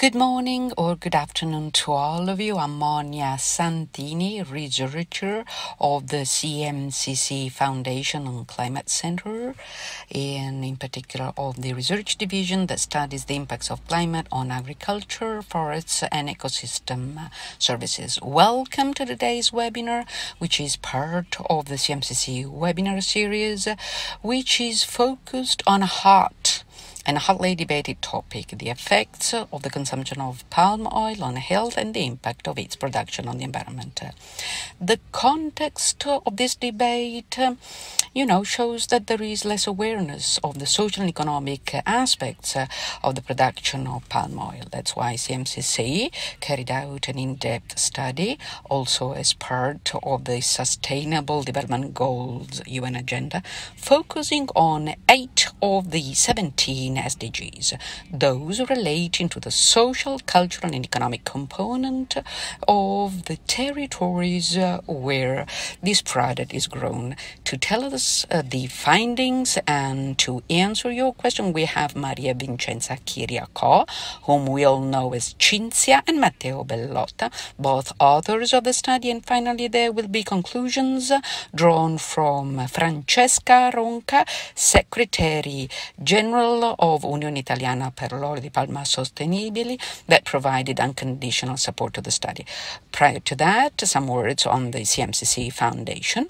Good morning or good afternoon to all of you. I'm Monia Santini, researcher of the CMCC Foundation on Climate Center, and in particular of the research division that studies the impacts of climate on agriculture, forests, and ecosystem services. Welcome to today's webinar, which is part of the CMCC webinar series, which is focused on hot and hotly debated topic the effects of the consumption of palm oil on health and the impact of its production on the environment. The context of this debate, you know, shows that there is less awareness of the social and economic aspects of the production of palm oil. That's why CMCC carried out an in depth study, also as part of the Sustainable Development Goals UN agenda, focusing on eight of the 17 SDGs, those relating to the social, cultural, and economic component of the territories uh, where this product is grown. To tell us uh, the findings and to answer your question, we have Maria Vincenza Chiriacò, whom we all know as Cinzia, and Matteo Bellotta, both authors of the study. And finally, there will be conclusions drawn from Francesca Ronca, Secretary General of Unione Italiana per l'Olio di Palma Sostenibile that provided unconditional support to the study. Prior to that, some words on the CMCC Foundation.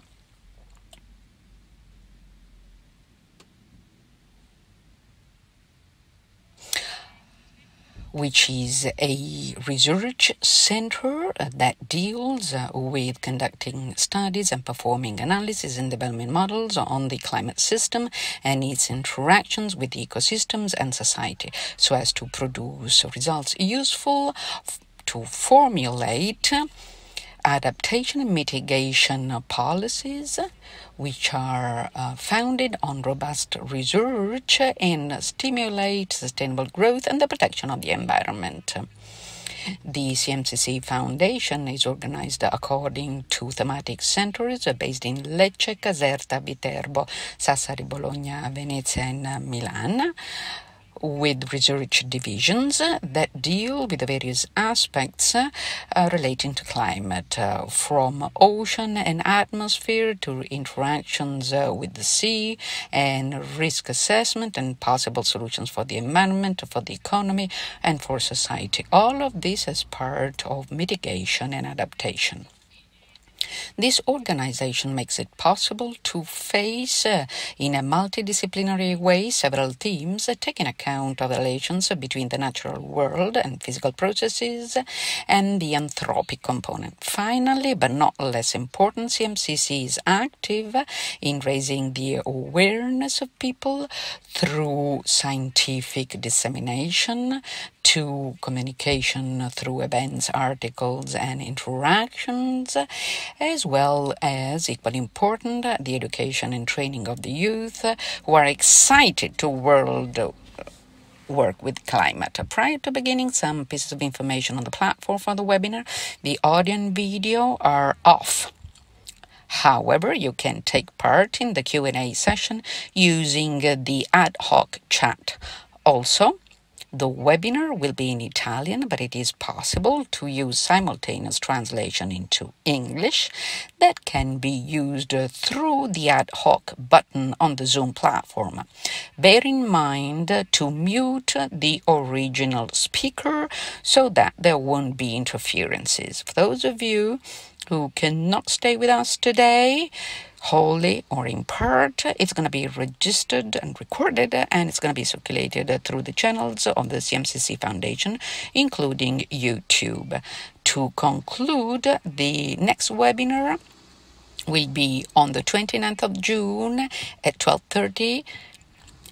Which is a research center that deals uh, with conducting studies and performing analysis and development models on the climate system and its interactions with ecosystems and society so as to produce results useful to formulate adaptation and mitigation policies, which are uh, founded on robust research and stimulate sustainable growth and the protection of the environment. The CMCC Foundation is organized according to thematic centers based in Lecce, Caserta, Viterbo, Sassari, Bologna, Venezia, and Milan with research divisions that deal with the various aspects uh, relating to climate, uh, from ocean and atmosphere to interactions uh, with the sea and risk assessment and possible solutions for the environment, for the economy, and for society. All of this as part of mitigation and adaptation. This organization makes it possible to face uh, in a multidisciplinary way several themes uh, taking account of the relations between the natural world and physical processes and the anthropic component. Finally, but not less important, CMCC is active in raising the awareness of people through scientific dissemination, to communication through events, articles, and interactions, as well as, equally important, the education and training of the youth who are excited to world uh, work with climate. Prior to beginning, some pieces of information on the platform for the webinar. The audio and video are off. However, you can take part in the Q&A session using uh, the ad hoc chat. Also, the webinar will be in Italian, but it is possible to use simultaneous translation into English that can be used through the ad hoc button on the Zoom platform. Bear in mind to mute the original speaker so that there won't be interferences. For those of you who cannot stay with us today, wholly or in part. It's going to be registered and recorded, and it's going to be circulated through the channels of the CMCC Foundation, including YouTube. To conclude, the next webinar will be on the 29th of June at 12:30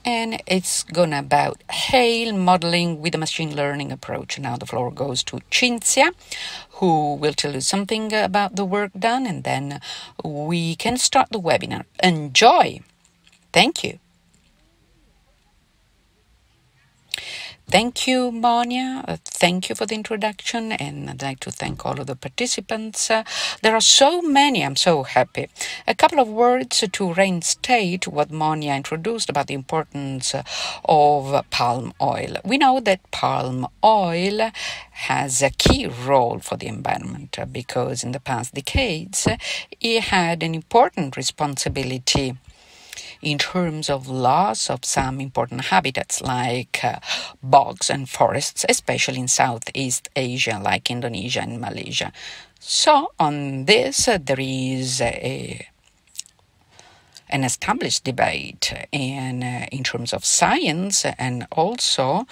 and it's gonna about hail modeling with a machine learning approach. Now the floor goes to Cinzia, who will tell you something about the work done, and then we can start the webinar. Enjoy! Thank you. Thank you, Monia. Uh, thank you for the introduction, and I'd like to thank all of the participants. Uh, there are so many, I'm so happy. A couple of words to reinstate what Monia introduced about the importance of palm oil. We know that palm oil has a key role for the environment because in the past decades it had an important responsibility in terms of loss of some important habitats like uh, bogs and forests, especially in Southeast Asia, like Indonesia and Malaysia. So, on this, uh, there is a an established debate in, uh, in terms of science and also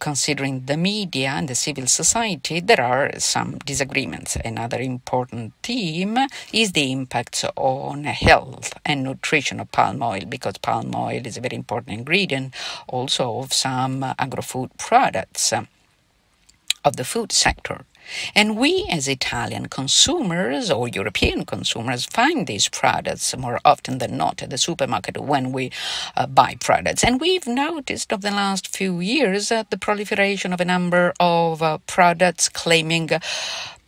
considering the media and the civil society, there are some disagreements. Another important theme is the impacts on health and nutrition of palm oil, because palm oil is a very important ingredient also of some agro-food products of the food sector. And we, as Italian consumers or European consumers, find these products more often than not at the supermarket when we uh, buy products. And we've noticed over the last few years uh, the proliferation of a number of uh, products claiming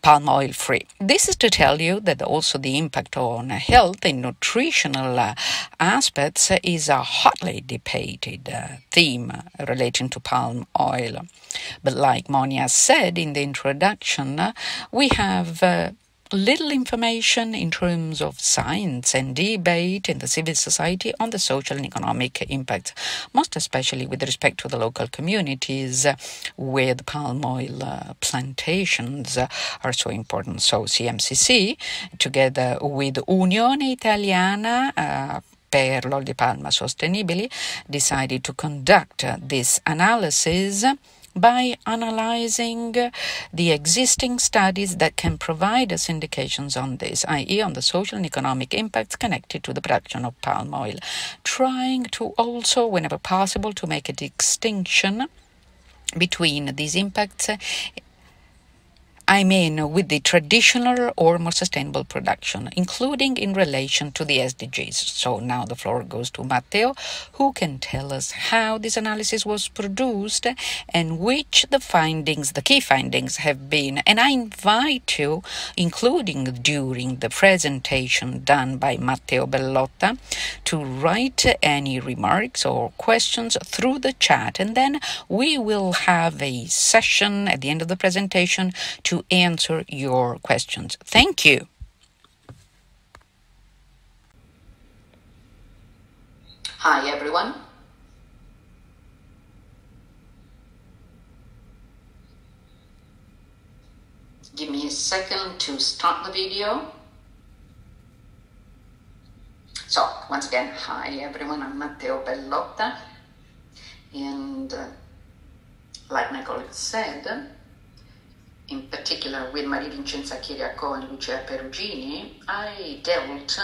palm oil free. This is to tell you that also the impact on health and nutritional uh, aspects is a hotly debated uh, theme relating to palm oil. But like Monia said in the introduction, uh, we have little information in terms of science and debate in the civil society on the social and economic impact, most especially with respect to the local communities where the palm oil uh, plantations are so important. So CMCC, together with Unione Italiana, uh, per l'olio di palma sostenibile, decided to conduct uh, this analysis by analyzing the existing studies that can provide us indications on this, i.e., on the social and economic impacts connected to the production of palm oil, trying to also, whenever possible, to make a distinction between these impacts I mean with the traditional or more sustainable production, including in relation to the SDGs. So now the floor goes to Matteo, who can tell us how this analysis was produced and which the findings, the key findings have been. And I invite you, including during the presentation done by Matteo Bellotta, to write any remarks or questions through the chat. And then we will have a session at the end of the presentation to answer your questions. Thank you. Hi, everyone. Give me a second to start the video. So, once again, hi everyone, I'm Matteo Bellotta. And uh, like my colleague said, in particular with Maria Vincenza Chiriacò and Lucia Perugini, I dealt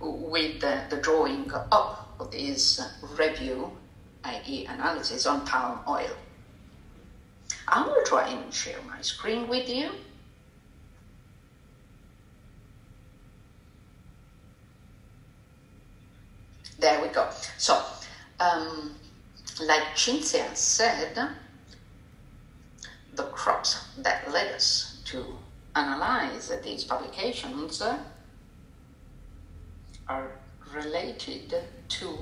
with the, the drawing of this review, i.e. analysis on palm oil. I will try and share my screen with you. There we go. So, um, like Cinzia said, the crops that led us to analyze these publications are related to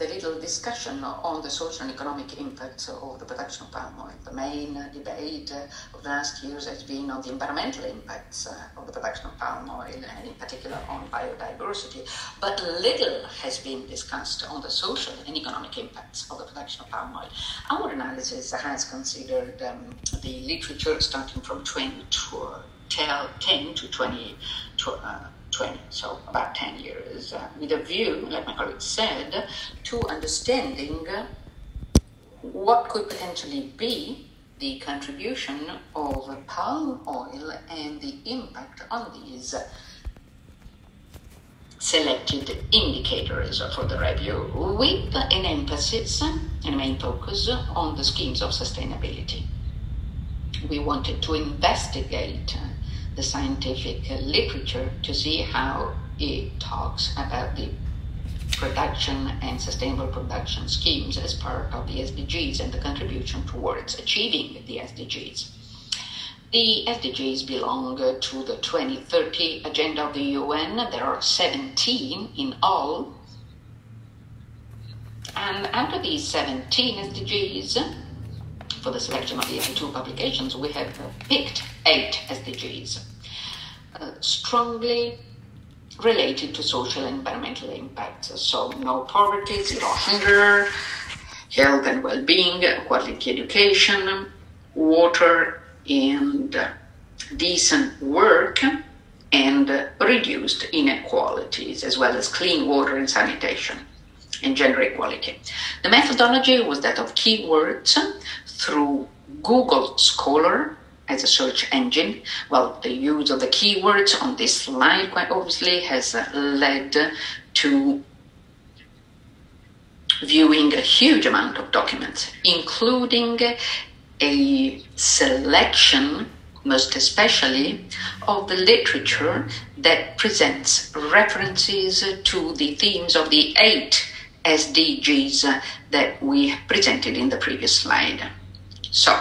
the little discussion on the social and economic impacts of the production of palm oil. The main debate of the last years has been on the environmental impacts of the production of palm oil, and in particular on biodiversity. But little has been discussed on the social and economic impacts of the production of palm oil. Our analysis has considered um, the literature starting from 2010 to 20. Uh, 20, so about 10 years, uh, with a view, like my colleague said, to understanding what could potentially be the contribution of palm oil and the impact on these selected indicators for the review, with an emphasis and main focus on the schemes of sustainability. We wanted to investigate the scientific uh, literature to see how it talks about the production and sustainable production schemes as part of the SDGs and the contribution towards achieving the SDGs. The SDGs belong uh, to the 2030 agenda of the UN. There are 17 in all. And out of these 17 SDGs, for the selection of the 82 publications, we have uh, picked eight SDGs, uh, strongly related to social and environmental impacts. So, no poverty, zero hunger, health and well being, quality education, water and decent work and reduced inequalities, as well as clean water and sanitation and gender equality. The methodology was that of keywords through Google Scholar as a search engine. Well, the use of the keywords on this slide, quite obviously, has uh, led to viewing a huge amount of documents, including a selection, most especially, of the literature that presents references to the themes of the eight SDGs that we presented in the previous slide. So,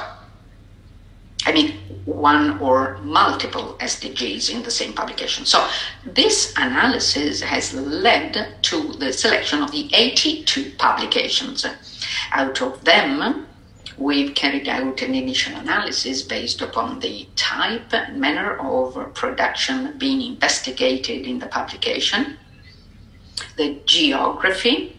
I mean, one or multiple SDGs in the same publication. So, this analysis has led to the selection of the 82 publications. Out of them, we've carried out an initial analysis based upon the type and manner of production being investigated in the publication, the geography,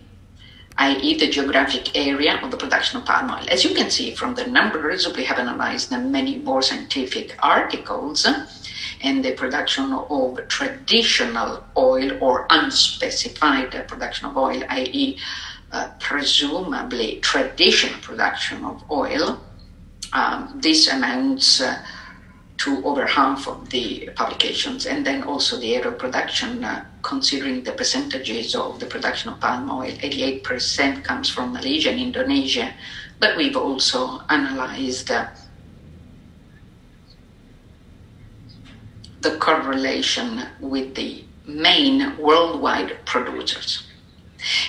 i.e., the geographic area of the production of palm oil. As you can see from the numbers, we have analyzed many more scientific articles and the production of traditional oil or unspecified production of oil, i.e., uh, presumably traditional production of oil. Um, this amounts uh, to over half of the publications, and then also the area of production, uh, considering the percentages of the production of palm oil, 88% comes from Malaysia and Indonesia, but we've also analyzed uh, the correlation with the main worldwide producers.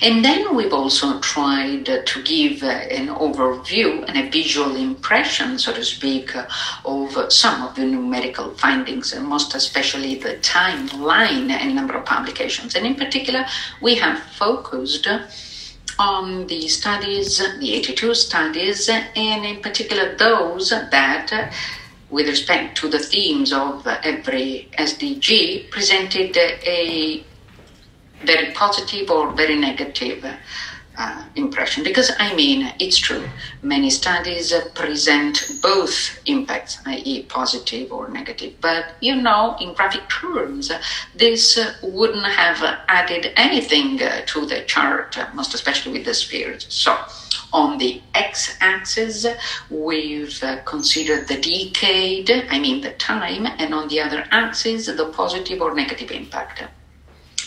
And then we've also tried to give an overview and a visual impression, so to speak, of some of the numerical findings, and most especially the timeline and number of publications. And in particular, we have focused on the studies, the 82 studies, and in particular those that with respect to the themes of every SDG, presented a very positive or very negative uh, impression. Because I mean, it's true, many studies uh, present both impacts, i.e., positive or negative. But you know, in graphic terms, uh, this wouldn't have added anything uh, to the chart, uh, most especially with the spheres. So, on the x axis, we've uh, considered the decade, I mean the time, and on the other axis, the positive or negative impact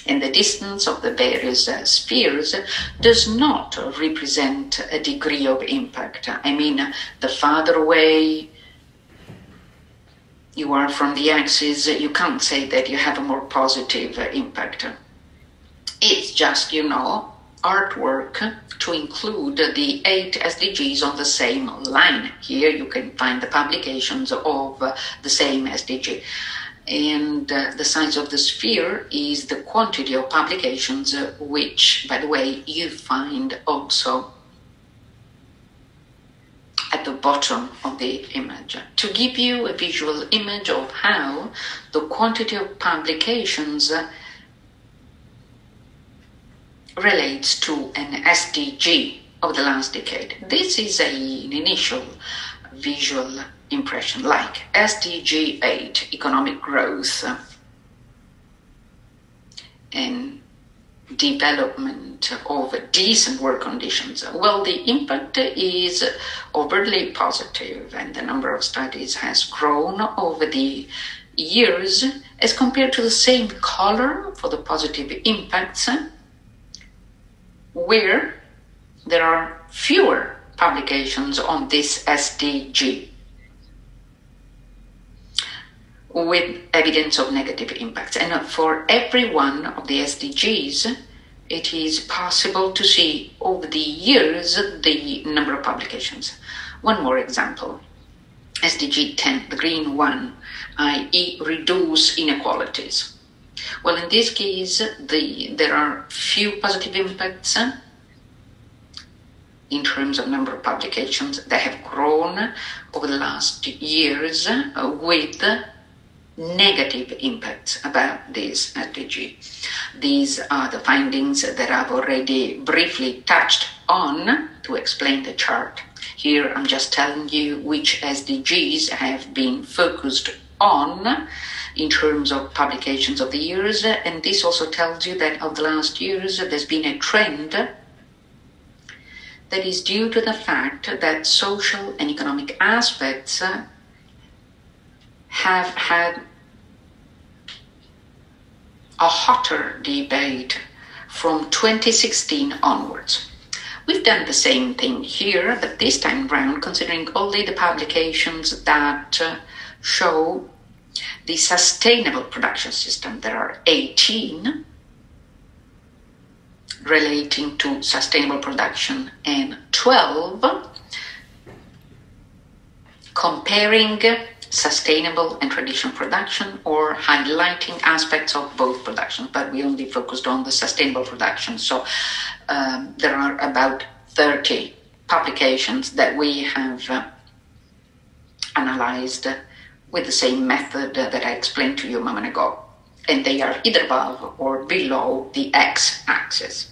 and the distance of the various uh, spheres does not represent a degree of impact. I mean, the farther away you are from the axis, you can't say that you have a more positive impact. It's just, you know, artwork to include the eight SDGs on the same line. Here you can find the publications of the same SDG and uh, the size of the sphere is the quantity of publications, uh, which, by the way, you find also at the bottom of the image. To give you a visual image of how the quantity of publications uh, relates to an SDG of the last decade. This is a, an initial visual impression, like SDG 8, economic growth and development of decent work conditions. Well, the impact is overtly positive, and the number of studies has grown over the years as compared to the same color for the positive impacts, where there are fewer publications on this SDG with evidence of negative impacts. And for every one of the SDGs, it is possible to see over the years the number of publications. One more example SDG 10, the green one, i.e., reduce inequalities. Well, in this case, the, there are few positive impacts uh, in terms of number of publications that have grown over the last years uh, with negative impacts about this SDG. These are the findings that I've already briefly touched on to explain the chart. Here I'm just telling you which SDGs have been focused on in terms of publications of the years, and this also tells you that of the last years there's been a trend that is due to the fact that social and economic aspects have had a hotter debate from 2016 onwards. We've done the same thing here, but this time round, considering only the publications that uh, show the sustainable production system. There are 18 relating to sustainable production and 12 comparing sustainable and traditional production or highlighting aspects of both production, but we only focused on the sustainable production. So um, there are about 30 publications that we have uh, analyzed with the same method that I explained to you a moment ago. And they are either above or below the x axis.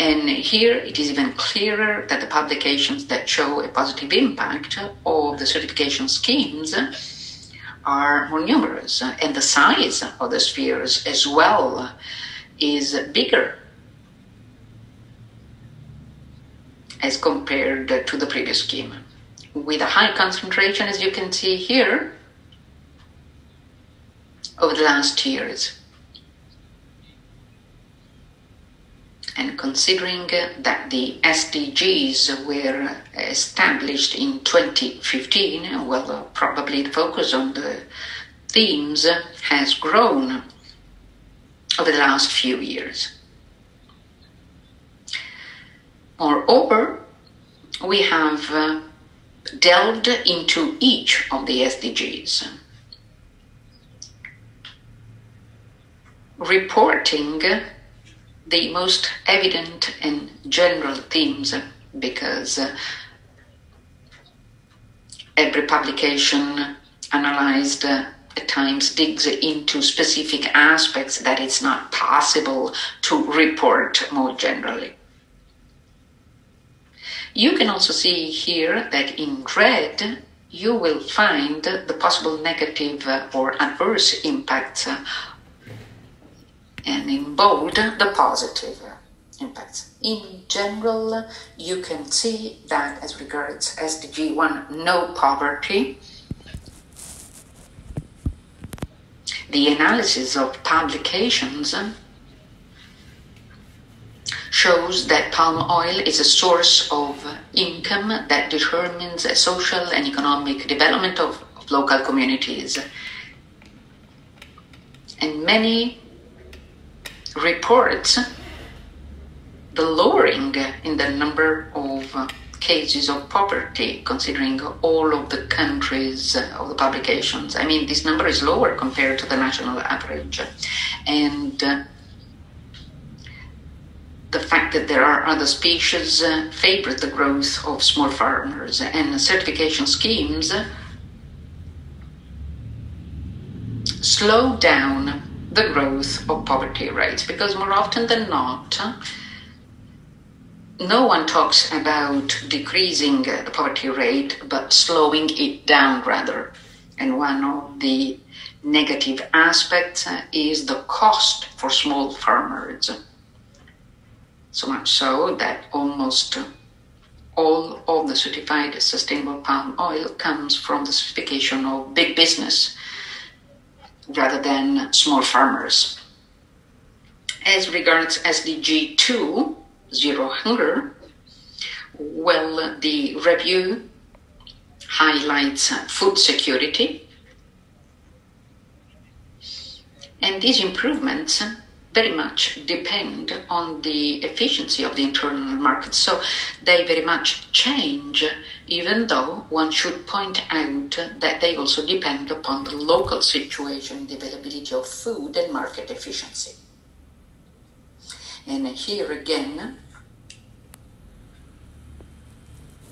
And here it is even clearer that the publications that show a positive impact of the certification schemes are more numerous, and the size of the spheres as well is bigger as compared to the previous scheme. With a high concentration, as you can see here, over the last years. And considering that the SDGs were established in 2015, well, probably the focus on the themes has grown over the last few years. Moreover, we have uh, delved into each of the SDGs, reporting the most evident and general themes because uh, every publication analyzed uh, at times digs into specific aspects that it's not possible to report more generally. You can also see here that in red you will find the possible negative uh, or adverse impacts and in bold the positive impacts. In general, you can see that as regards SDG 1, no poverty, the analysis of publications shows that palm oil is a source of income that determines a social and economic development of, of local communities. And many reports the lowering in the number of cases of poverty, considering all of the countries of the publications. I mean, this number is lower compared to the national average. And uh, the fact that there are other species uh, favor the growth of small farmers and certification schemes slow down the growth of poverty rates because more often than not, no one talks about decreasing the poverty rate but slowing it down rather. And one of the negative aspects is the cost for small farmers. So much so that almost all of the certified sustainable palm oil comes from the certification of big business rather than small farmers. As regards SDG 2, Zero Hunger, well, the review highlights food security. And these improvements very much depend on the efficiency of the internal market. So they very much change, even though one should point out that they also depend upon the local situation, the availability of food, and market efficiency. And here again,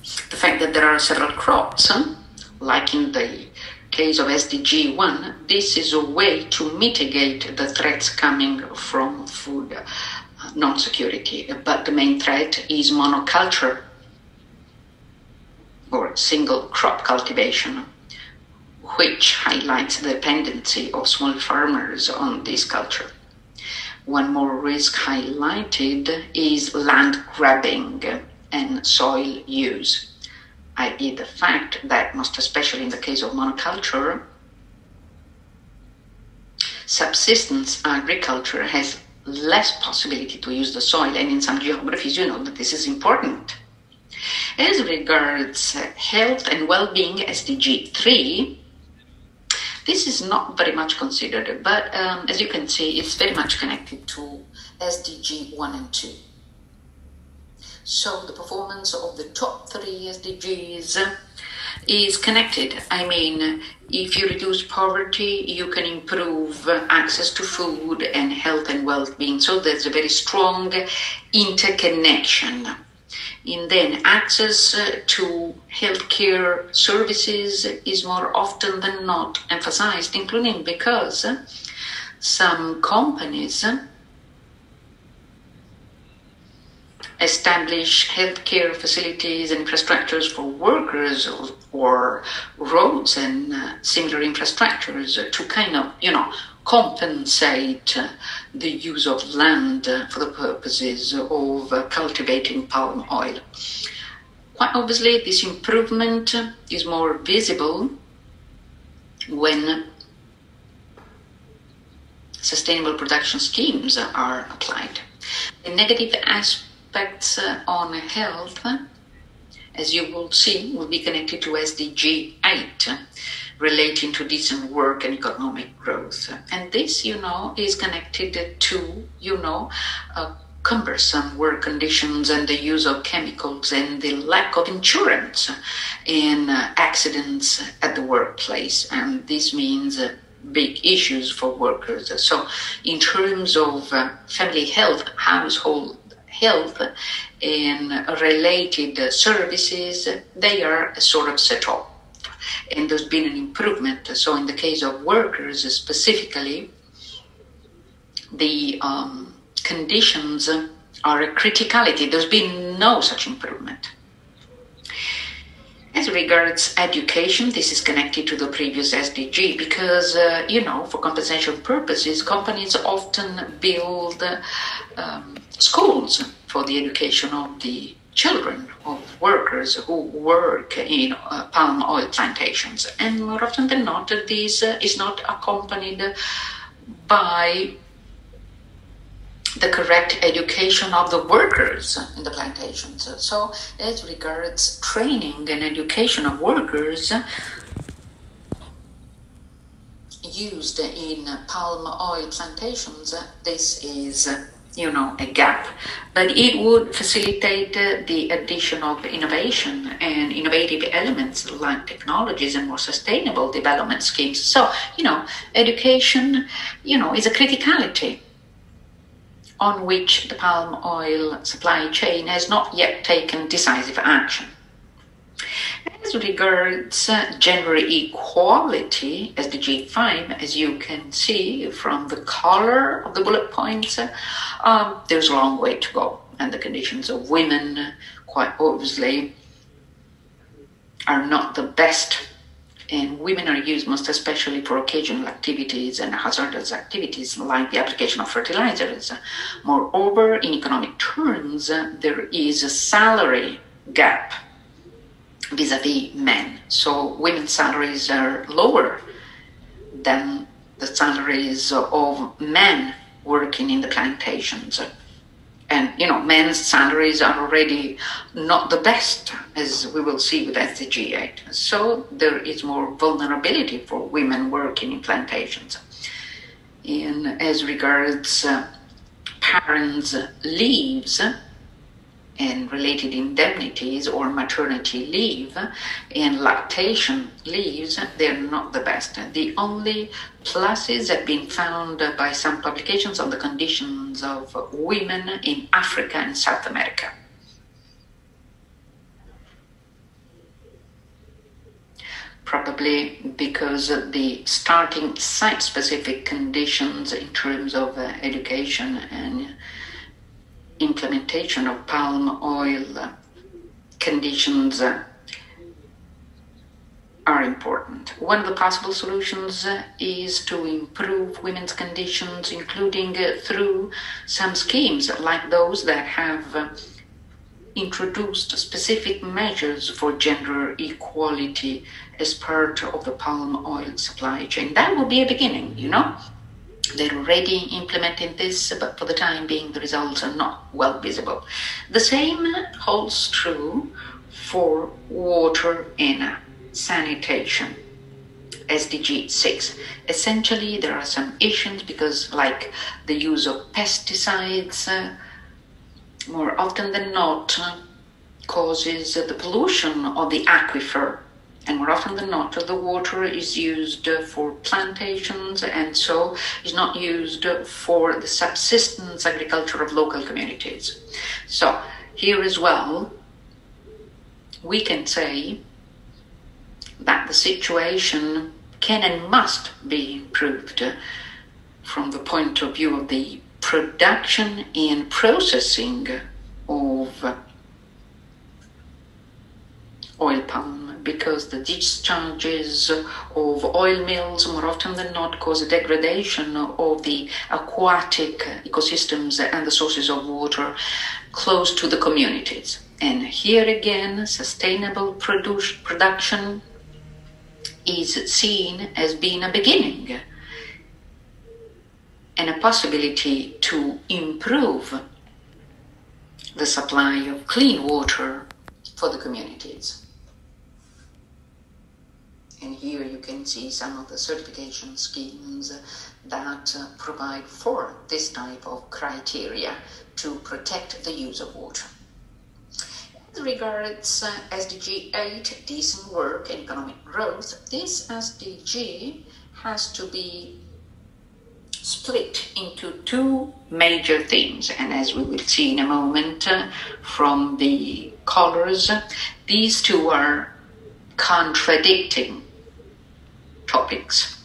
the fact that there are several crops, like in the case of SDG 1, this is a way to mitigate the threats coming from food uh, non security. But the main threat is monoculture or single crop cultivation, which highlights the dependency of small farmers on this culture. One more risk highlighted is land grabbing and soil use i.e., the fact that, most especially in the case of monoculture, subsistence agriculture has less possibility to use the soil, and in some geographies, you know that this is important. As regards health and well being, SDG 3, this is not very much considered, but um, as you can see, it's very much connected to SDG 1 and 2. So the performance of the top three SDGs is connected. I mean, if you reduce poverty, you can improve access to food and health and well-being. So there's a very strong interconnection. And then access to healthcare services is more often than not emphasized, including because some companies establish healthcare facilities and infrastructures for workers or, or roads and uh, similar infrastructures to kind of, you know, compensate uh, the use of land uh, for the purposes of uh, cultivating palm oil. Quite obviously, this improvement is more visible when sustainable production schemes are applied. The negative aspect impacts on health, as you will see, will be connected to SDG 8 relating to decent work and economic growth. And this, you know, is connected to, you know, uh, cumbersome work conditions and the use of chemicals and the lack of insurance in uh, accidents at the workplace. And this means uh, big issues for workers. So, in terms of uh, family health, household health and related services, they are a sort of set up. And there's been an improvement. So, in the case of workers specifically, the um, conditions are a criticality. There's been no such improvement. As regards education, this is connected to the previous SDG because, uh, you know, for compensation purposes, companies often build um, schools for the education of the children of workers who work in uh, palm oil plantations. And more often than not, this uh, is not accompanied by the correct education of the workers in the plantations. So, as regards training and education of workers used in palm oil plantations, this is you know, a gap, but it would facilitate uh, the addition of innovation and innovative elements like technologies and more sustainable development schemes. So, you know, education, you know, is a criticality on which the palm oil supply chain has not yet taken decisive action. As regards uh, gender equality, SDG 5, as you can see from the color of the bullet points, um, there's a long way to go. And the conditions of women, quite obviously, are not the best. And women are used most especially for occasional activities and hazardous activities like the application of fertilizers. Moreover, in economic terms, there is a salary gap vis-a-vis men. So women's salaries are lower than the salaries of men working in the plantations. And you know, men's salaries are already not the best, as we will see with SDG 8. So there is more vulnerability for women working in plantations. And as regards uh, parents' leaves and related indemnities or maternity leave and lactation leaves, they're not the best. The only pluses have been found by some publications on the conditions of women in Africa and South America. Probably because of the starting site specific conditions in terms of uh, education and implementation of palm oil conditions are important. One of the possible solutions is to improve women's conditions, including through some schemes like those that have introduced specific measures for gender equality as part of the palm oil supply chain. That will be a beginning, you know? They're already implementing this, but for the time being, the results are not well visible. The same holds true for water and sanitation. SDG 6. Essentially, there are some issues because, like the use of pesticides, uh, more often than not, uh, causes the pollution of the aquifer and more often than not, the water is used uh, for plantations and so is not used for the subsistence agriculture of local communities. So, here as well, we can say that the situation can and must be improved from the point of view of the production and processing of oil palm because the discharges of oil mills more often than not cause a degradation of the aquatic ecosystems and the sources of water close to the communities. And here again, sustainable produ- production is seen as being a beginning and a possibility to improve the supply of clean water for the communities. And here you can see some of the certification schemes that uh, provide for this type of criteria to protect the use of water. As regards uh, SDG 8, decent work and economic growth, this SDG has to be split into two major themes. And as we will see in a moment uh, from the colors, these two are contradicting topics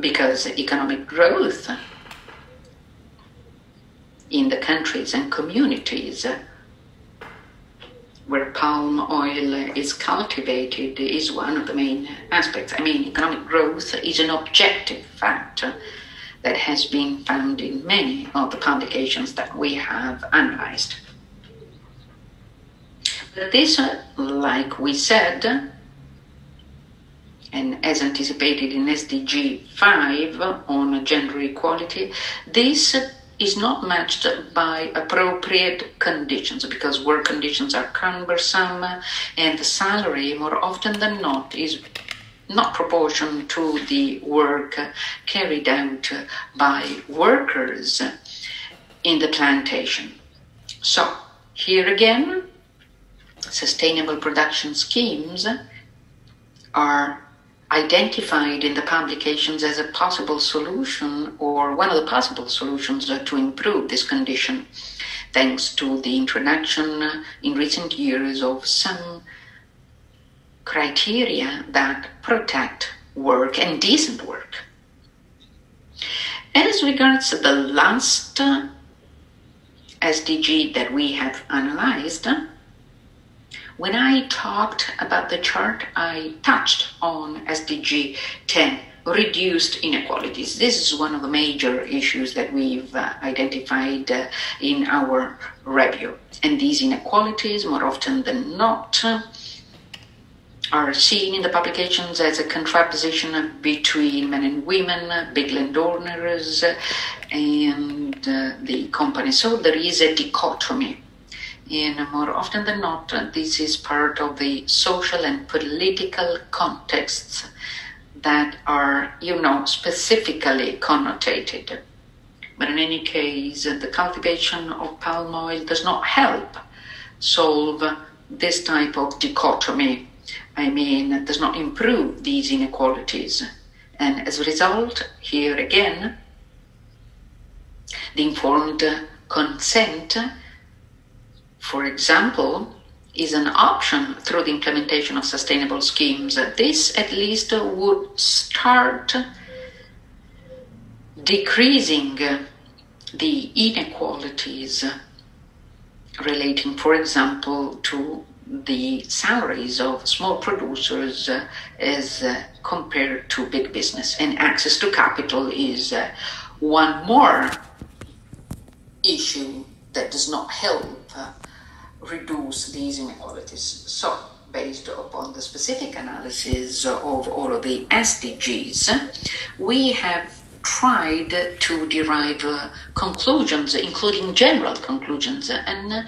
because economic growth in the countries and communities where palm oil is cultivated is one of the main aspects. I mean, economic growth is an objective factor that has been found in many of the publications that we have analyzed. But this, like we said, and as anticipated in SDG 5 on gender equality, this is not matched by appropriate conditions because work conditions are cumbersome and the salary more often than not is not proportional to the work carried out by workers in the plantation. So, here again, sustainable production schemes are identified in the publications as a possible solution or one of the possible solutions to improve this condition, thanks to the introduction in recent years of some criteria that protect work and decent work. As regards the last uh, SDG that we have analyzed, when I talked about the chart, I touched on SDG 10, reduced inequalities. This is one of the major issues that we've uh, identified uh, in our review. And these inequalities, more often than not, are seen in the publications as a contraposition between men and women, big landowners, and uh, the company. So there is a dichotomy and more often than not, this is part of the social and political contexts that are, you know, specifically connotated But in any case, the cultivation of palm oil does not help solve this type of dichotomy. I mean, it does not improve these inequalities. And as a result, here again, the informed consent, for example, is an option through the implementation of sustainable schemes. This at least would start decreasing the inequalities relating, for example, to the salaries of small producers as compared to big business. And access to capital is one more issue that does not help reduce these inequalities. So, based upon the specific analysis of all of the SDGs, we have tried to derive conclusions, including general conclusions, and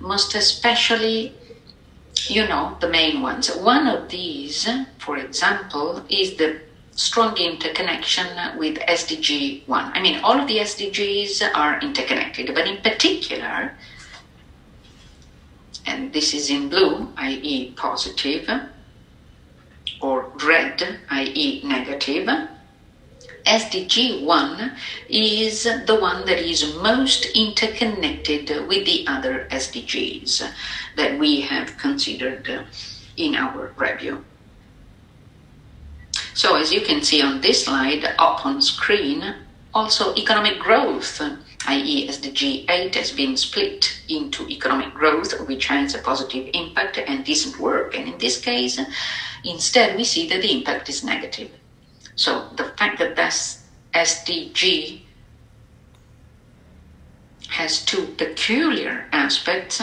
most especially, you know, the main ones. One of these, for example, is the strong interconnection with SDG 1. I mean, all of the SDGs are interconnected, but in particular, and this is in blue, i.e., positive, or red, i.e., negative SDG 1 is the one that is most interconnected with the other SDGs that we have considered in our review. So, as you can see on this slide up on screen, also economic growth, i.e., SDG 8 has been split into economic growth, which has a positive impact and decent work. And in this case, instead, we see that the impact is negative. So the fact that this SDG has two peculiar aspects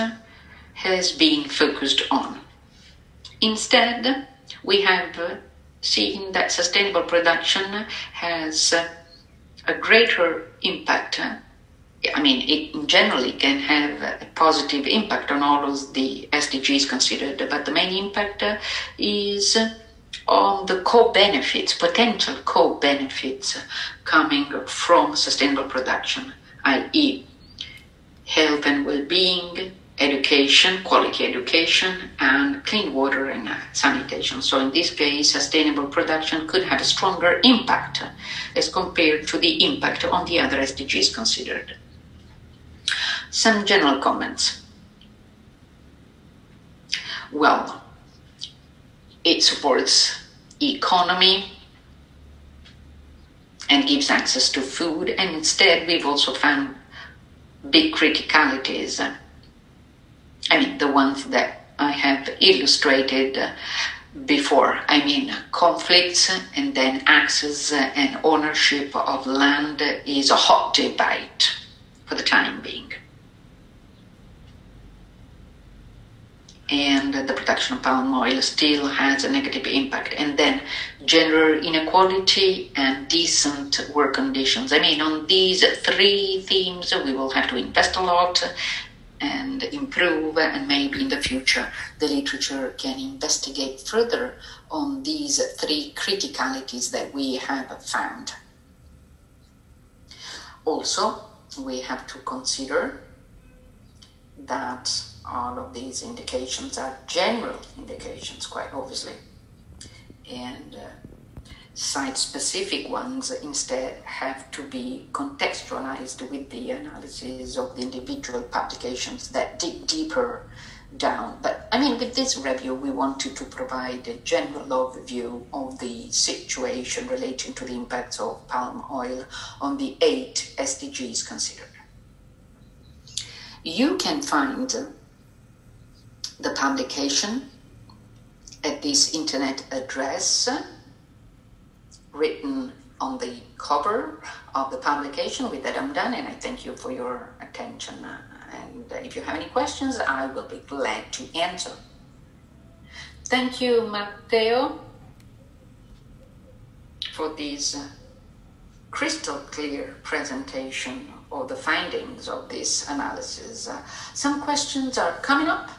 has been focused on. Instead, we have seen that sustainable production has a greater impact. I mean, it generally can have a positive impact on all of the SDGs considered, but the main impact uh, is on the co-benefits, potential co-benefits coming from sustainable production, i.e. health and well-being, education, quality education, and clean water and uh, sanitation. So in this case, sustainable production could have a stronger impact as compared to the impact on the other SDGs considered. Some general comments. Well, it supports economy and gives access to food. And instead, we've also found big criticalities. I mean, the ones that I have illustrated uh, before. I mean, conflicts and then access and ownership of land is a hot debate for the time being. And the production of palm oil still has a negative impact. And then gender inequality and decent work conditions. I mean, on these three themes, we will have to invest a lot and improve, and maybe in the future the literature can investigate further on these three criticalities that we have found. Also, we have to consider that all of these indications are general indications, quite obviously. And uh, site specific ones instead have to be contextualized with the analysis of the individual publications that dig deeper down. But I mean, with this review, we wanted to provide a general overview of the situation relating to the impacts of palm oil on the eight SDGs considered. You can find the publication at this internet address written on the cover of the publication. With that, I'm done, and I thank you for your attention. And if you have any questions, I will be glad to answer. Thank you, Matteo, for this crystal clear presentation of the findings of this analysis. Uh, some questions are coming up.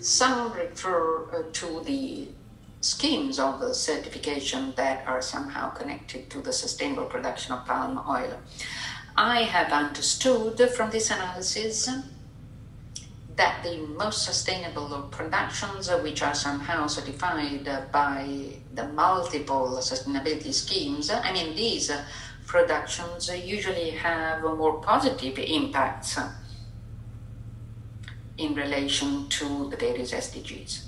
Some refer uh, to the schemes of the certification that are somehow connected to the sustainable production of palm oil. I have understood from this analysis that the most sustainable productions, which are somehow certified by the multiple sustainability schemes, I mean, these productions usually have more positive impacts in relation to the various SDGs.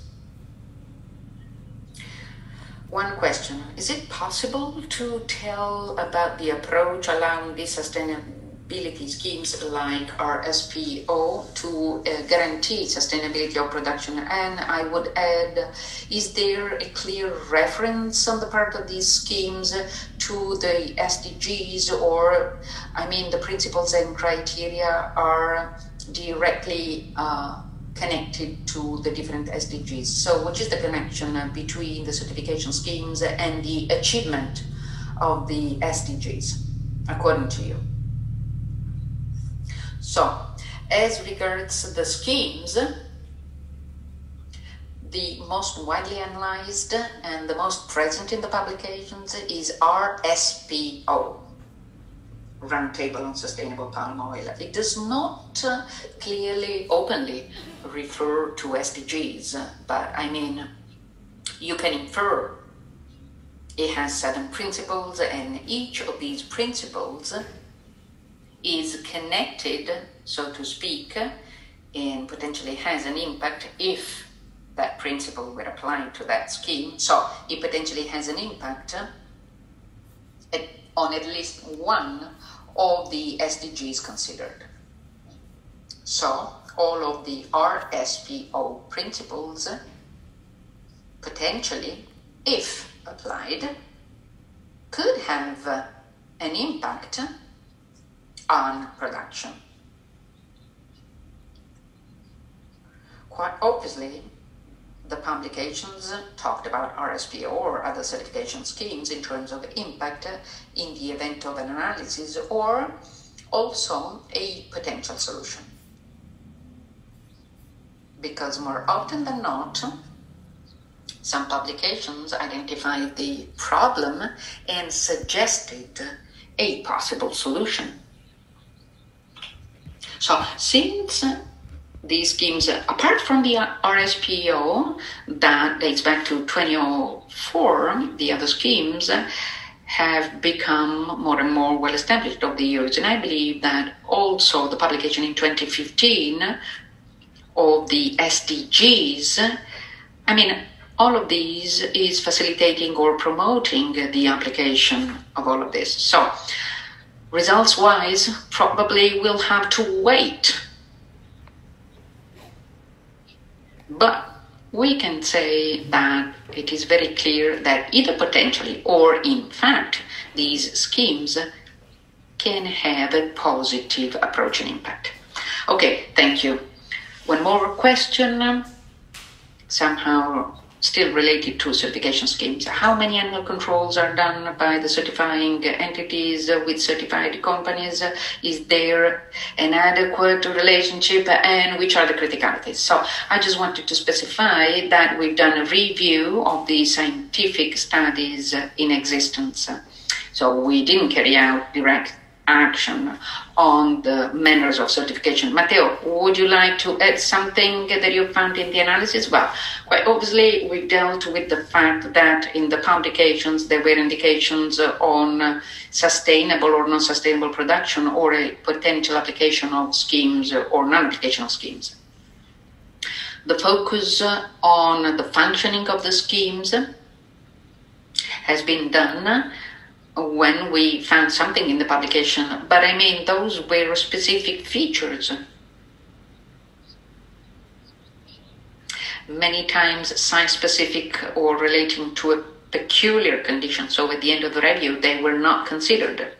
One question Is it possible to tell about the approach allowing these sustainability schemes like RSPO to uh, guarantee sustainability of production? And I would add Is there a clear reference on the part of these schemes to the SDGs, or I mean, the principles and criteria are directly uh, connected to the different SDGs. So, which is the connection uh, between the certification schemes and the achievement of the SDGs, according to you? So, as regards the schemes, the most widely analyzed and the most present in the publications is RSPO, roundtable on sustainable palm oil. It does not uh, clearly, openly refer to SDGs, but I mean, you can infer it has seven principles, and each of these principles is connected, so to speak, and potentially has an impact if that principle were applied to that scheme. So it potentially has an impact on at least one of the SDGs considered. So, all of the RSPO principles potentially, if applied, could have an impact on production. Quite obviously, the publications talked about RSPO or other certification schemes in terms of impact in the event of an analysis or also a potential solution. Because more often than not, some publications identified the problem and suggested a possible solution. So, since these schemes, apart from the RSPO that dates back to 2004, the other schemes have become more and more well established over the years. And I believe that also the publication in 2015 of the SDGs, I mean, all of these is facilitating or promoting the application of all of this. So, results wise, probably we'll have to wait But we can say that it is very clear that either potentially or in fact these schemes can have a positive approach and impact. Okay, thank you. One more question, somehow still related to certification schemes. How many annual controls are done by the certifying entities with certified companies? Is there an adequate relationship and which are the criticalities? So I just wanted to specify that we've done a review of the scientific studies in existence. So we didn't carry out direct action on the manners of certification. Matteo, would you like to add something that you found in the analysis? Well, quite obviously, we dealt with the fact that in the publications there were indications on sustainable or non sustainable production or a potential application of schemes or non application of schemes. The focus on the functioning of the schemes has been done when we found something in the publication, but I mean, those were specific features. Many times site specific or relating to a peculiar condition, so at the end of the review, they were not considered.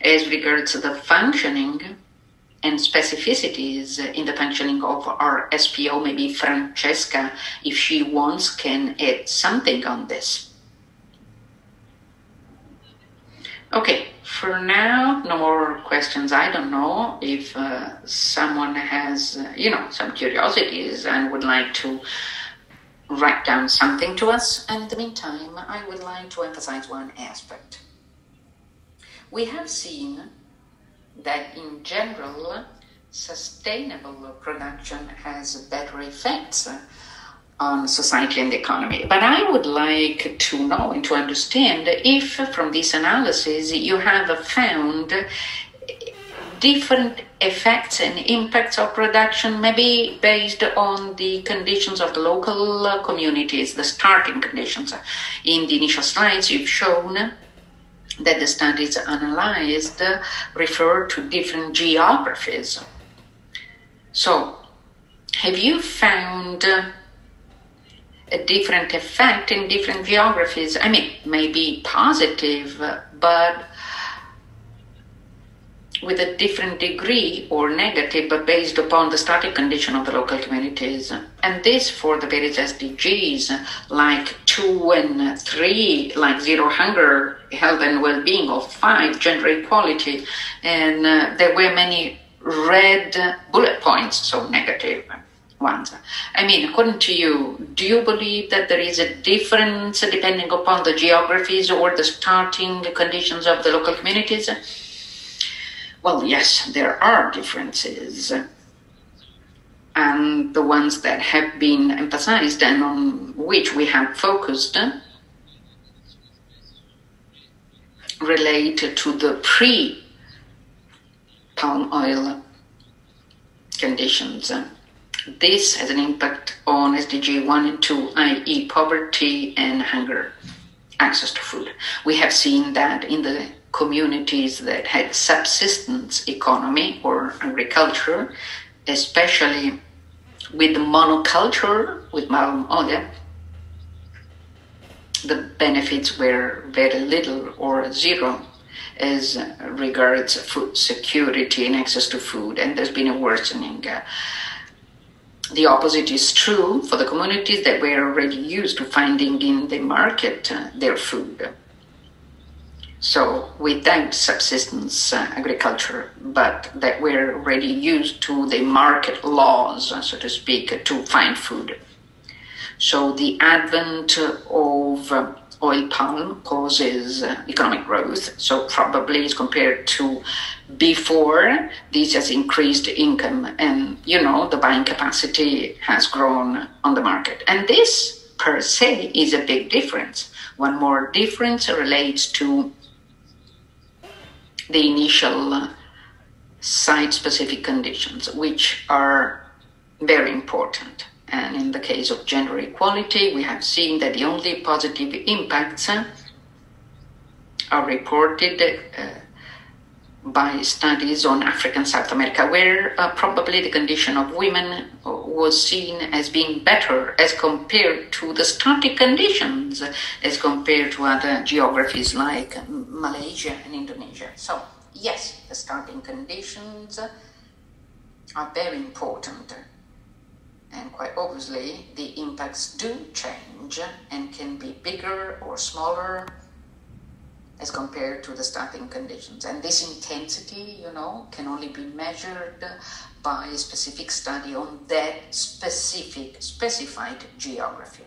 As regards the functioning and specificities in the functioning of RSPO, maybe Francesca, if she wants, can add something on this. Okay, for now, no more questions. I don't know if uh, someone has, uh, you know, some curiosities and would like to write down something to us. And in the meantime, I would like to emphasize one aspect. We have seen that in general, sustainable production has better effects on society and the economy. But I would like to know and to understand if from this analysis you have found different effects and impacts of production, maybe based on the conditions of the local communities, the starting conditions. In the initial slides, you've shown that the studies analyzed refer to different geographies. So, have you found a different effect in different geographies? I mean, maybe positive, but with a different degree or negative, but based upon the starting condition of the local communities. And this for the various SDGs, like two and three, like zero hunger, health and well-being, or five, gender equality. And uh, there were many red bullet points, so negative ones. I mean, according to you, do you believe that there is a difference depending upon the geographies or the starting conditions of the local communities? Well, yes, there are differences. And the ones that have been emphasized and on which we have focused relate to the pre palm oil conditions. This has an impact on SDG 1 and 2, i.e., poverty and hunger, access to food. We have seen that in the communities that had subsistence economy or agriculture, especially with monoculture, with palm oil, the benefits were very little or zero as regards food security and access to food, and there's been a worsening. Uh, the opposite is true for the communities that were already used to finding in the market uh, their food. So we without subsistence uh, agriculture, but that were already used to the market laws, uh, so to speak, to find food. So the advent of oil palm causes uh, economic growth. So probably as compared to before, this has increased income and, you know, the buying capacity has grown on the market. And this per se is a big difference. One more difference relates to the initial site specific conditions, which are very important. And in the case of gender equality, we have seen that the only positive impacts are reported uh, by studies on Africa and South America, where uh, probably the condition of women was seen as being better as compared to the starting conditions, as compared to other geographies like Malaysia and Indonesia. So, yes, the starting conditions are very important. And quite obviously, the impacts do change and can be bigger or smaller as compared to the starting conditions. And this intensity, you know, can only be measured by a specific study on that specific, specified geography.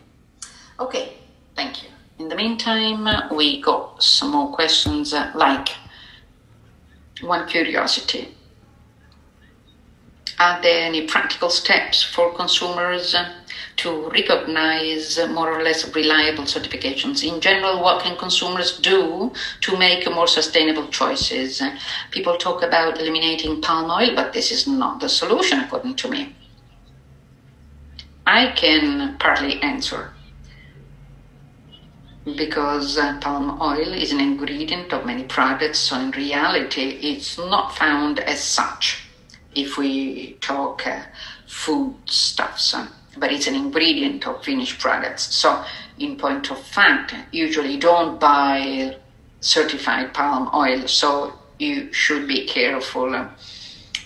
Okay, thank you. In the meantime, we got some more questions like one curiosity. Are there any practical steps for consumers to recognize more or less reliable certifications. In general, what can consumers do to make more sustainable choices? People talk about eliminating palm oil, but this is not the solution, according to me. I can partly answer because uh, palm oil is an ingredient of many products, so in reality, it's not found as such if we talk uh, foodstuffs but it's an ingredient of finished products. So, in point of fact, usually don't buy certified palm oil. So, you should be careful uh,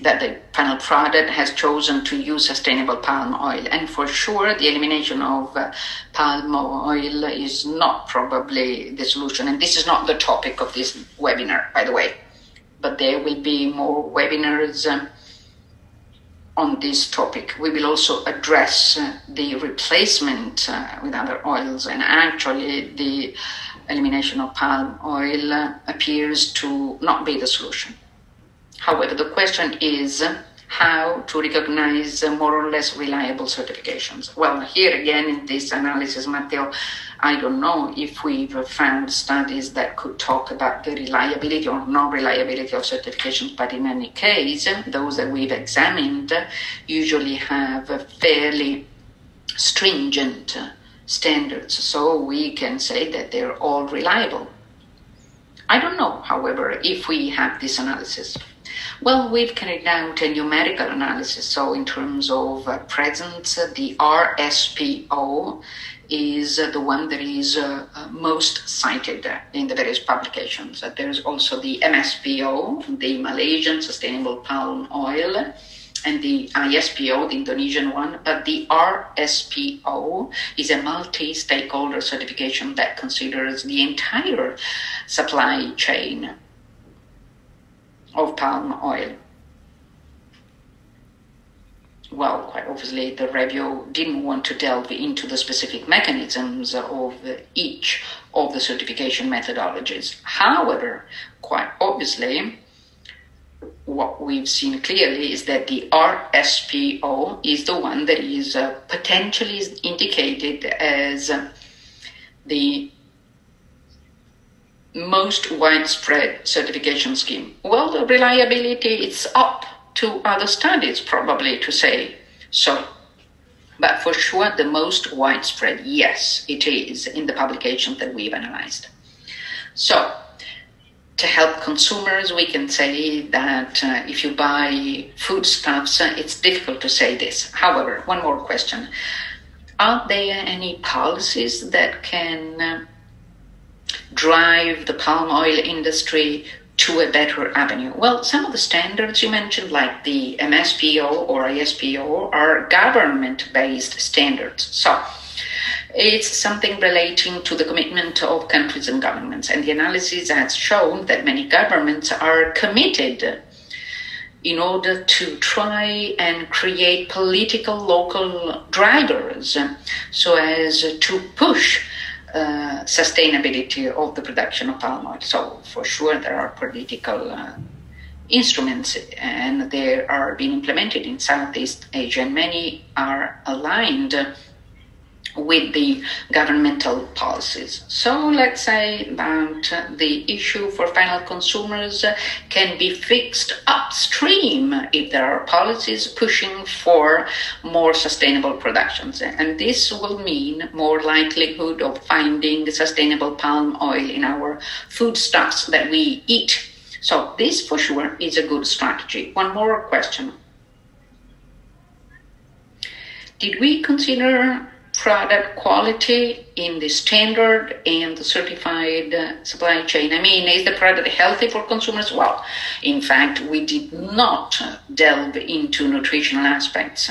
that the final product has chosen to use sustainable palm oil. And for sure, the elimination of uh, palm oil is not probably the solution. And this is not the topic of this webinar, by the way. But there will be more webinars. Um, on this topic. We will also address uh, the replacement uh, with other oils, and actually, the elimination of palm oil uh, appears to not be the solution. However, the question is how to recognize more or less reliable certifications. Well, here again in this analysis, Matteo, I don't know if we've found studies that could talk about the reliability or non reliability of certifications, but in any case, those that we've examined usually have fairly stringent standards, so we can say that they're all reliable. I don't know, however, if we have this analysis. Well, we've carried out a numerical analysis. So, in terms of uh, presence, the RSPO is uh, the one that is uh, uh, most cited in the various publications. There's also the MSPO, the Malaysian Sustainable Palm Oil, and the ISPO, the Indonesian one, but the RSPO is a multi stakeholder certification that considers the entire supply chain of palm oil well, quite obviously, the review didn't want to delve into the specific mechanisms of each of the certification methodologies. However, quite obviously, what we've seen clearly is that the RSPO is the one that is uh, potentially indicated as the most widespread certification scheme. Well, the reliability is up to other studies, probably to say so. But for sure, the most widespread, yes, it is in the publications that we've analyzed. So, to help consumers, we can say that uh, if you buy foodstuffs, uh, it's difficult to say this. However, one more question Are there any policies that can uh, drive the palm oil industry to a better avenue? Well, some of the standards you mentioned, like the MSPO or ISPO, are government based standards. So it's something relating to the commitment of countries and governments. And the analysis has shown that many governments are committed in order to try and create political local drivers so as to push uh, sustainability of the production of palm oil. So, for sure, there are political uh, instruments and they are being implemented in Southeast Asia, and many are aligned with the governmental policies. So let's say that the issue for final consumers can be fixed upstream if there are policies pushing for more sustainable productions. And this will mean more likelihood of finding sustainable palm oil in our foodstuffs that we eat. So this for sure is a good strategy. One more question. Did we consider product quality in the standard and the certified uh, supply chain. I mean, is the product healthy for consumers? Well, in fact, we did not delve into nutritional aspects.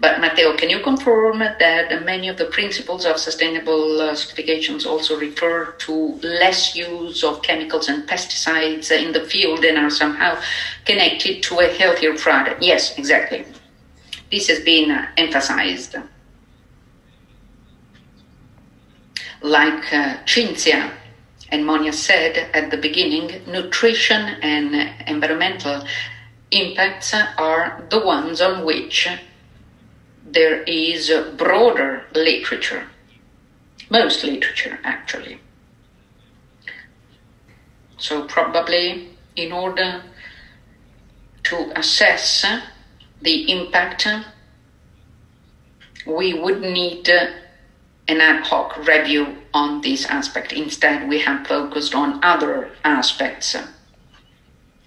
But Matteo, can you confirm that many of the principles of sustainable uh, certifications also refer to less use of chemicals and pesticides in the field and are somehow connected to a healthier product? Yes, exactly. This has been uh, emphasized. Like uh, Cinzia and Monia said at the beginning, nutrition and environmental impacts are the ones on which there is broader literature, most literature actually. So, probably in order to assess the impact, we would need an ad hoc review on this aspect. Instead, we have focused on other aspects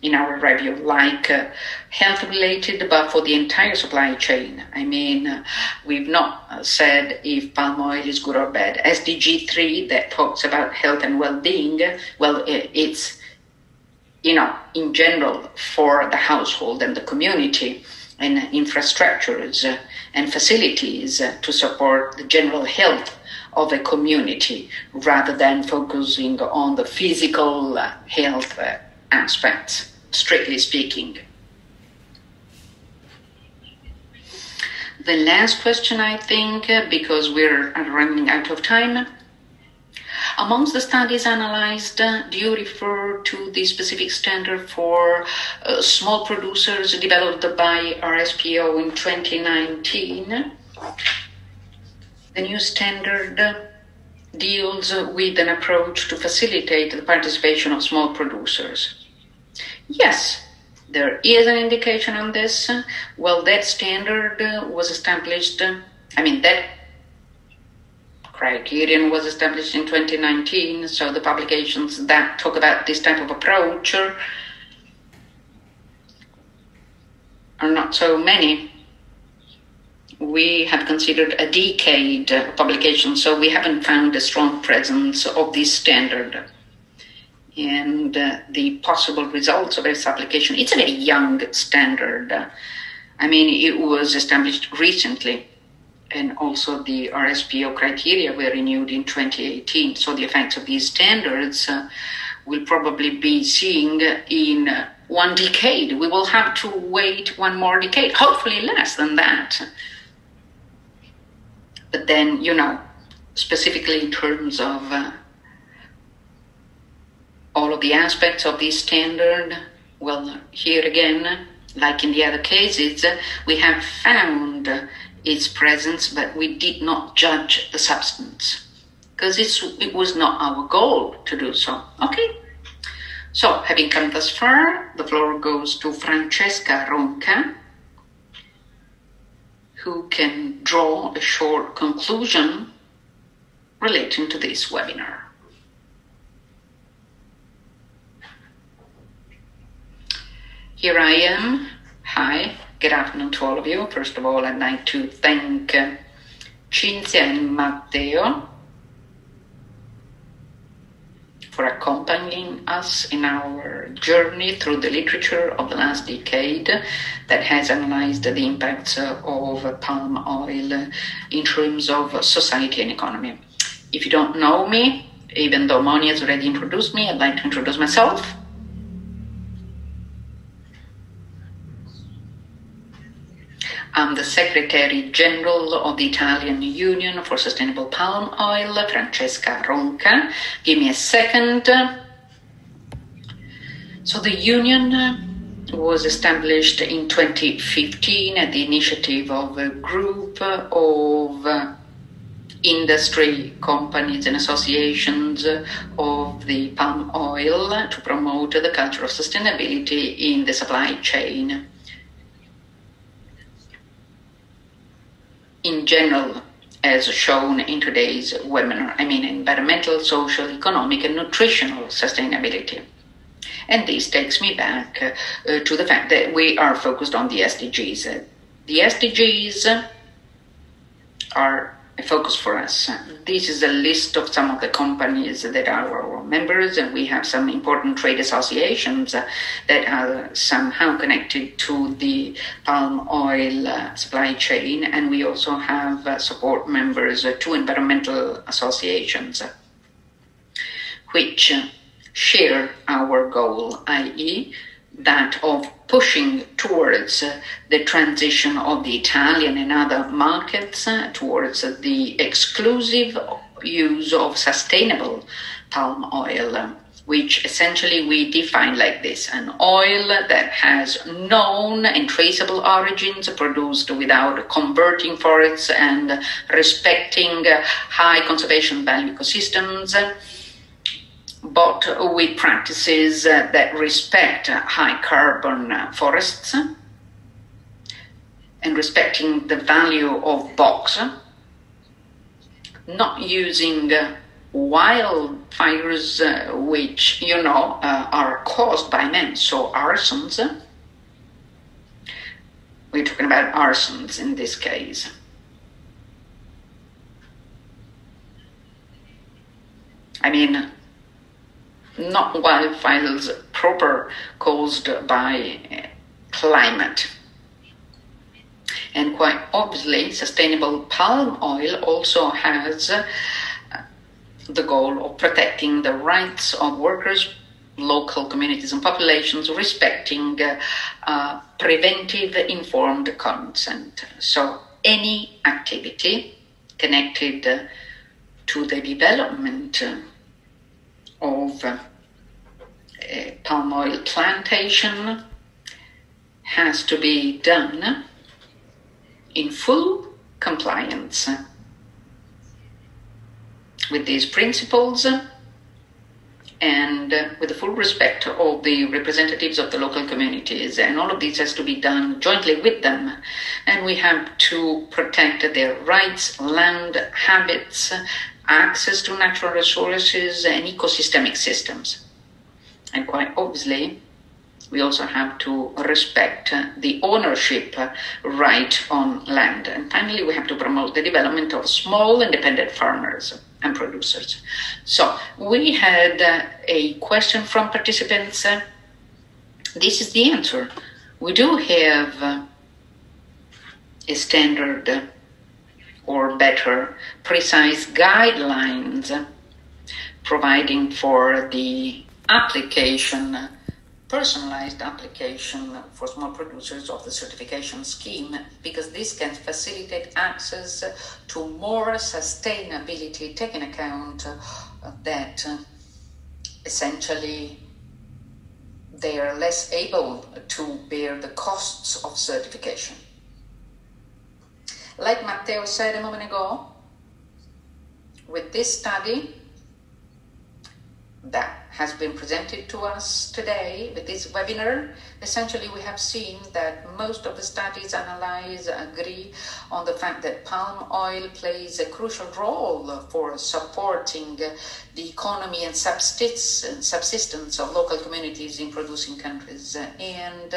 in our review, like uh, health related, but for the entire supply chain. I mean, uh, we've not said if palm oil is good or bad. SDG 3 that talks about health and well being, well, it's, you know, in general for the household and the community and infrastructures uh, and facilities to support the general health of a community rather than focusing on the physical health aspects, strictly speaking. The last question, I think, because we're running out of time. Amongst the studies analyzed, do you refer to the specific standard for uh, small producers developed by RSPO in 2019? The new standard deals with an approach to facilitate the participation of small producers. Yes, there is an indication on this. Well, that standard was established, I mean, that criterion was established in 2019, so the publications that talk about this type of approach are not so many we have considered a decade of publication, so we haven't found a strong presence of this standard. And uh, the possible results of its application, it's a very young standard. I mean, it was established recently, and also the RSPO criteria were renewed in 2018. So the effects of these standards uh, will probably be seeing in one decade. We will have to wait one more decade, hopefully less than that but then, you know, specifically in terms of uh, all of the aspects of this standard, well, here again, like in the other cases, we have found its presence, but we did not judge the substance because it was not our goal to do so. Okay. So, having come thus far, the floor goes to Francesca Ronca who can draw a short conclusion relating to this webinar. Here I am. Hi, good afternoon to all of you. First of all, I'd like to thank uh, Cinzia and Matteo for accompanying us in our journey through the literature of the last decade that has analyzed the impacts of palm oil in terms of society and economy. If you don't know me, even though Moni has already introduced me, I'd like to introduce myself. I'm the Secretary General of the Italian Union for Sustainable Palm Oil, Francesca Ronca. Give me a second. So the union uh, was established in 2015 at the initiative of a group of uh, industry companies and associations of the palm oil to promote the culture of sustainability in the supply chain. In general as shown in today's webinar. I mean, environmental, social, economic, and nutritional sustainability. And this takes me back uh, to the fact that we are focused on the SDGs. The SDGs are a focus for us. This is a list of some of the companies that are our members, and we have some important trade associations that are somehow connected to the palm oil uh, supply chain, and we also have uh, support members to environmental associations which share our goal, i.e., that of pushing towards uh, the transition of the Italian and other markets uh, towards the exclusive use of sustainable palm oil, which essentially we define like this an oil that has known and traceable origins produced without converting forests and respecting high conservation value ecosystems but with practices uh, that respect high carbon uh, forests and respecting the value of box, not using uh, wildfires which, you know, are caused by men, so arsons. We're talking about arsons in this case. I mean, not wildfires proper caused by climate. And quite obviously, sustainable palm oil also has uh, the goal of protecting the rights of workers, local communities, and populations, respecting uh, uh, preventive informed consent. So, any activity connected to the development of uh, palm oil plantation has to be done in full compliance with these principles and uh, with the full respect of the representatives of the local communities. And all of this has to be done jointly with them. And we have to protect their rights, land, habits, access to natural resources, and ecosystemic systems. And quite obviously, we also have to respect the ownership right on land. And finally, we have to promote the development of small independent farmers and producers. So we had a question from participants. This is the answer. We do have a standard or better precise guidelines providing for the application personalized application for small producers of the certification scheme because this can facilitate access to more sustainability, taking account that essentially they are less able to bear the costs of certification. Like Matteo said a moment ago, with this study, that has been presented to us today with this webinar. Essentially, we have seen that most of the studies analyze, agree on the fact that palm oil plays a crucial role for supporting the economy and subsistence of local communities in producing countries. And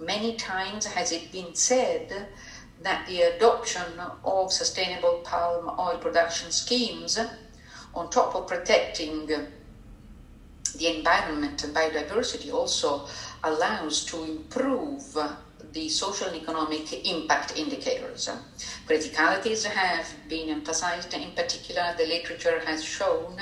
many times has it been said that the adoption of sustainable palm oil production schemes on top of protecting the environment and biodiversity also allows to improve the social and economic impact indicators. Criticalities have been emphasized, in particular, the literature has shown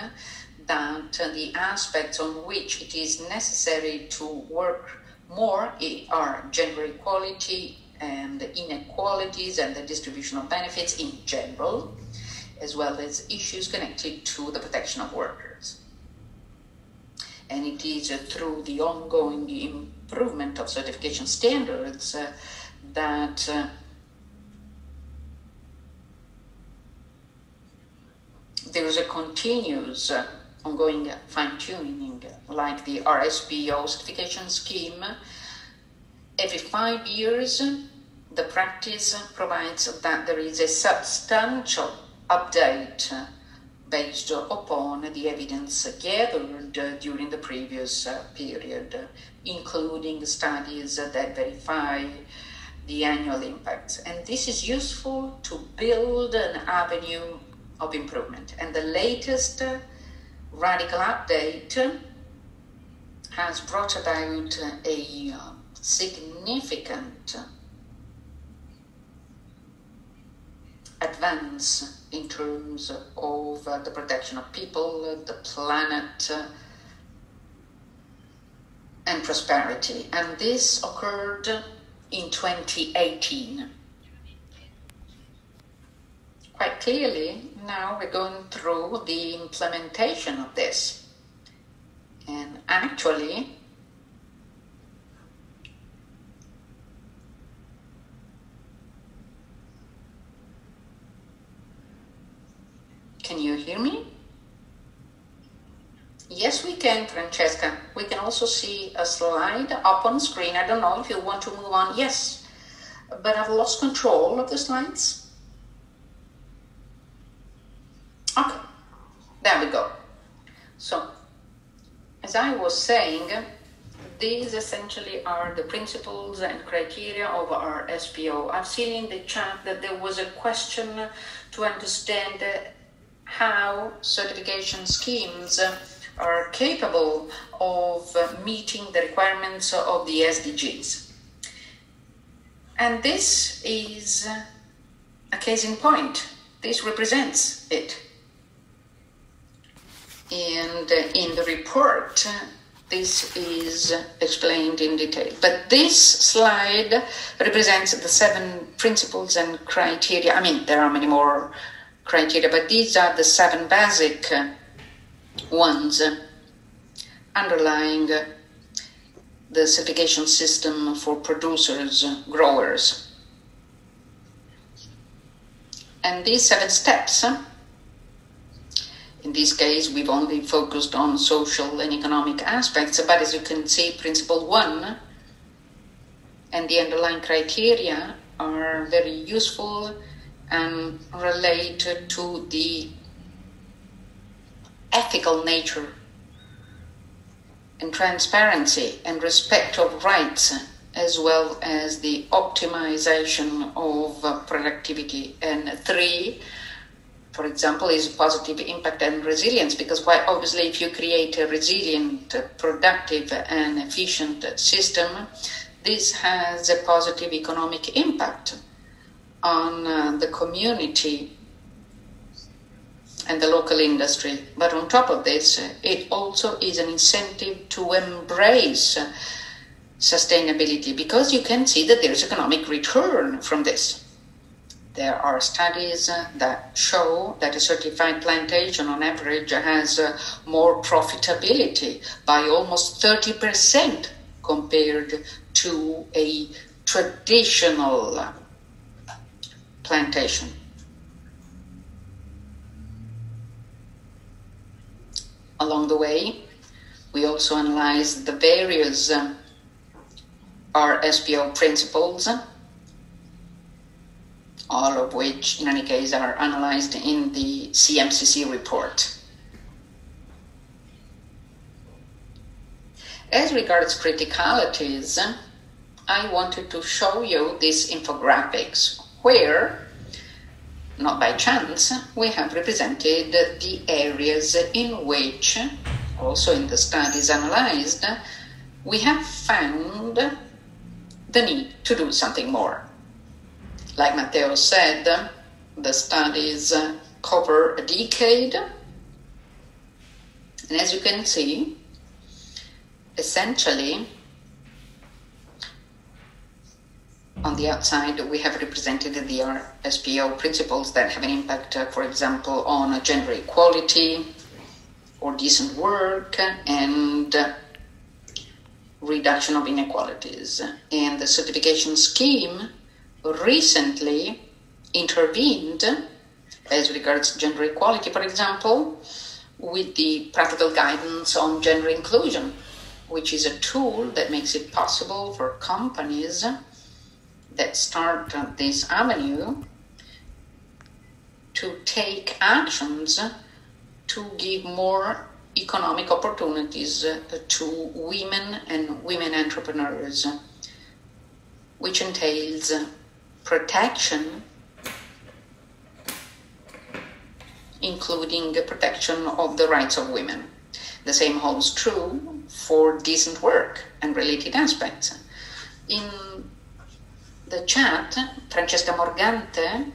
that the aspects on which it is necessary to work more are gender equality and the inequalities and the distribution of benefits in general, as well as issues connected to the protection of workers and it is uh, through the ongoing improvement of certification standards uh, that uh, there is a continuous uh, ongoing fine-tuning like the RSPO certification scheme. Every five years, the practice provides that there is a substantial update based upon the evidence gathered during the previous period, including studies that verify the annual impacts. And this is useful to build an avenue of improvement. And the latest radical update has brought about a significant advance in terms of uh, the protection of people, the planet, and prosperity. And this occurred in 2018. Quite clearly, now we're going through the implementation of this. And actually, Can you hear me? Yes, we can, Francesca. We can also see a slide up on screen. I don't know if you want to move on. Yes, but I've lost control of the slides. Okay, there we go. So, as I was saying, these essentially are the principles and criteria of RSPO. I've seen in the chat that there was a question to understand how certification schemes are capable of meeting the requirements of the SDGs. And this is a case in point. This represents it. And in the report, this is explained in detail. But this slide represents the seven principles and criteria. I mean, there are many more criteria, but these are the seven basic ones underlying the certification system for producers, growers. And these seven steps, in this case, we've only focused on social and economic aspects, but as you can see, principle one and the underlying criteria are very useful and related to the ethical nature and transparency and respect of rights as well as the optimization of productivity. And three, for example, is positive impact and resilience, because quite obviously, if you create a resilient, productive, and efficient system, this has a positive economic impact on uh, the community and the local industry. But on top of this, uh, it also is an incentive to embrace uh, sustainability because you can see that there's economic return from this. There are studies uh, that show that a certified plantation on average has more profitability by almost 30% compared to a traditional plantation. Along the way, we also analyzed the various uh, RSPO principles, all of which, in any case, are analyzed in the CMCC report. As regards criticalities, I wanted to show you these infographics where not by chance, we have represented the areas in which, also in the studies analyzed, we have found the need to do something more. Like Matteo said, the studies cover a decade, and as you can see, essentially, on the outside, we have represented the RSPO principles that have an impact, uh, for example, on gender equality or decent work and uh, reduction of inequalities. And the certification scheme recently intervened as regards gender equality, for example, with the practical guidance on gender inclusion, which is a tool that makes it possible for companies that start this avenue to take actions to give more economic opportunities uh, to women and women entrepreneurs, which entails uh, protection, including protection of the rights of women. The same holds true for decent work and related aspects. In the chat, Francesca Morgante,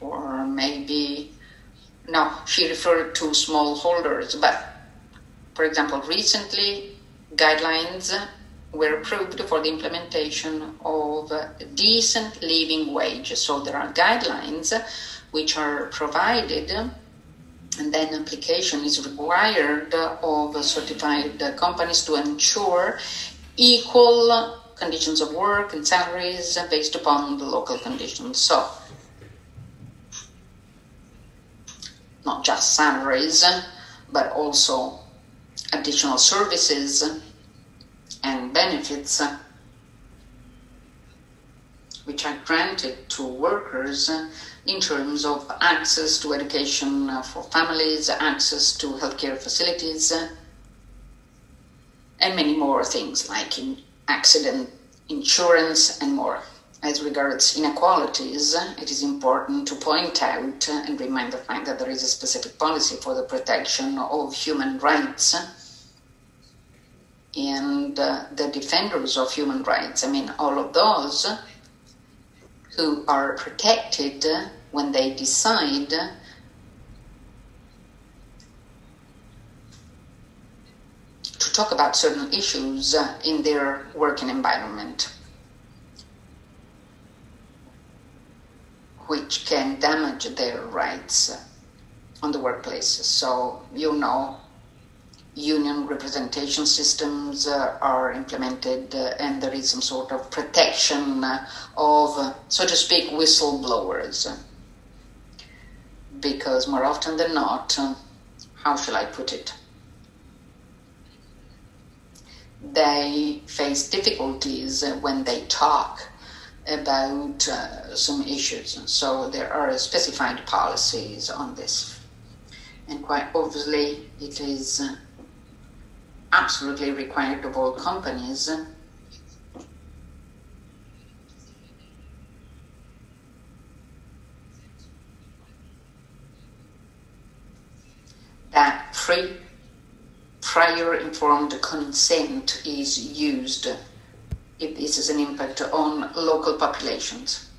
or maybe, no, she referred to smallholders, but for example, recently guidelines were approved for the implementation of decent living wage. So there are guidelines which are provided and then application is required of certified companies to ensure equal conditions of work and salaries based upon the local conditions. So, not just salaries, but also additional services and benefits which are granted to workers in terms of access to education for families, access to healthcare facilities, and many more things like in accident insurance, and more. As regards inequalities, it is important to point out and remind the fact that there is a specific policy for the protection of human rights and uh, the defenders of human rights. I mean, all of those who are protected when they decide to talk about certain issues uh, in their working environment, which can damage their rights on the workplace. So, you know, union representation systems uh, are implemented uh, and there is some sort of protection uh, of, uh, so to speak, whistleblowers. Because more often than not, uh, how shall I put it? They face difficulties when they talk about uh, some issues. So there are specified policies on this. And quite obviously, it is absolutely required of all companies. That free prior informed consent is used if this is an impact on local populations.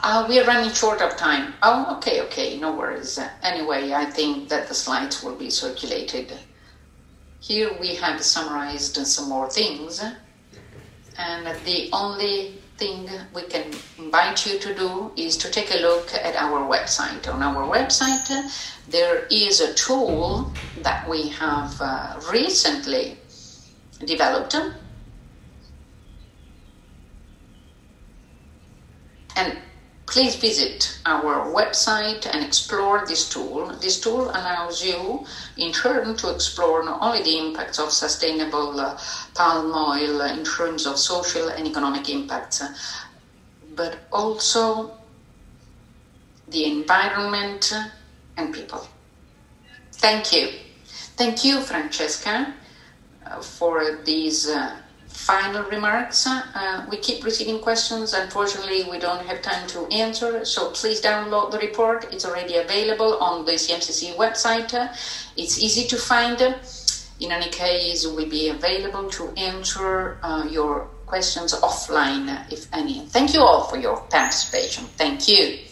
Uh, we are running short of time. Oh, okay, okay, no worries. Anyway, I think that the slides will be circulated here we have summarized some more things, and the only thing we can invite you to do is to take a look at our website. On our website, there is a tool that we have uh, recently developed. And please visit our website and explore this tool. This tool allows you, in turn, to explore not only the impacts of sustainable uh, palm oil in terms of social and economic impacts, but also the environment and people. Thank you. Thank you, Francesca, uh, for these. Uh, final remarks. Uh, we keep receiving questions. Unfortunately, we don't have time to answer, so please download the report. It's already available on the CMCC website. It's easy to find. In any case, we'll be available to answer uh, your questions offline, if any. Thank you all for your participation. Thank you.